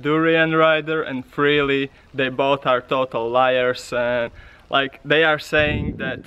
Durianrider and Freelee, they both are total liars and like they are saying that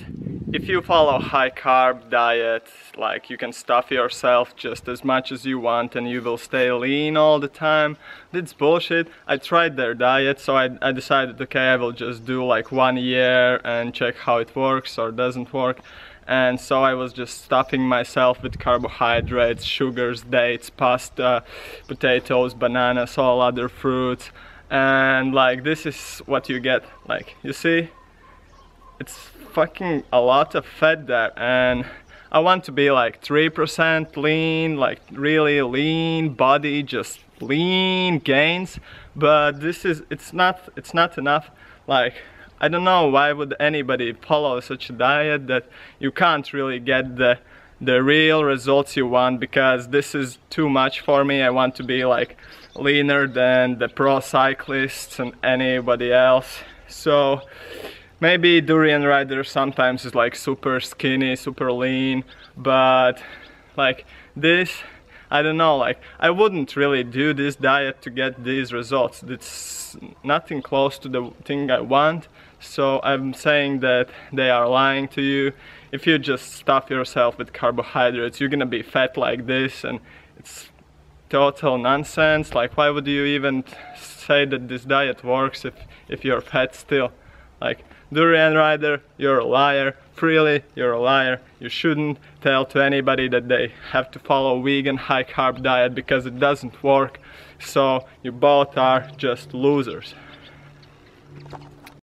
if you follow high carb diet like you can stuff yourself just as much as you want and you will stay lean all the time that's bullshit. I tried their diet so I, I decided okay I will just do like one year and check how it works or doesn't work and so I was just stuffing myself with carbohydrates, sugars, dates, pasta, potatoes, bananas, all other fruits. And like this is what you get. Like you see? It's fucking a lot of fat there. And I want to be like 3% lean, like really lean body, just lean gains, but this is, it's not, it's not enough. Like, I don't know why would anybody follow such a diet that you can't really get the, the real results you want because this is too much for me. I want to be like leaner than the pro cyclists and anybody else. So maybe Durianrider sometimes is like super skinny super lean but like this I don't know like I wouldn't really do this diet to get these results. It's nothing close to the thing I want. So I'm saying that they are lying to you. If you just stuff yourself with carbohydrates you're gonna be fat like this and it's total nonsense. Like why would you even say that this diet works if if you're fat still like Durianrider, you're a liar. Freelee, you're a liar. You shouldn't tell to anybody that they have to follow vegan high carb diet because it doesn't work. So you both are just losers.